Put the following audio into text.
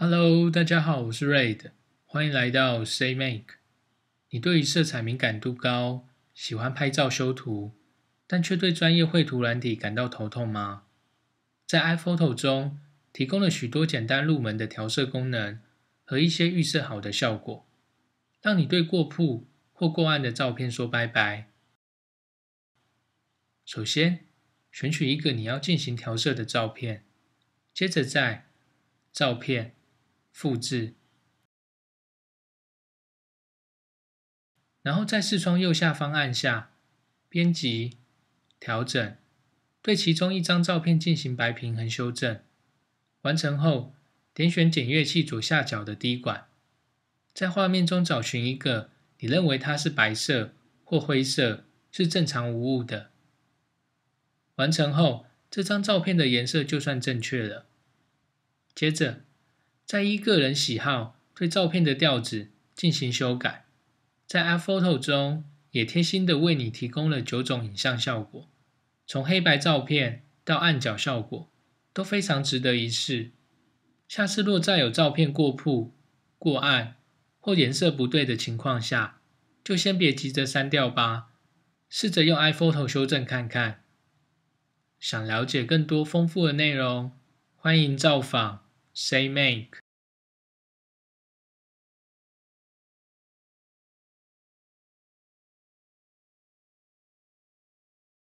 Hello，大家好，我是 Raid，欢迎来到 Say Make。你对于色彩敏感度高，喜欢拍照修图，但却对专业绘图软体感到头痛吗？在 iPhoto 中提供了许多简单入门的调色功能和一些预设好的效果，让你对过曝或过暗的照片说拜拜。首先，选取一个你要进行调色的照片，接着在照片。复制，然后在视窗右下方按下编辑、调整，对其中一张照片进行白平衡修正。完成后，点选检阅器左下角的滴管，在画面中找寻一个你认为它是白色或灰色，是正常无误的。完成后，这张照片的颜色就算正确了。接着。再依个人喜好对照片的调子进行修改，在 iPhoto 中也贴心的为你提供了九种影像效果，从黑白照片到暗角效果都非常值得一试。下次若再有照片过曝、过暗或颜色不对的情况下，就先别急着删掉吧，试着用 iPhoto 修正看看。想了解更多丰富的内容，欢迎造访。Say make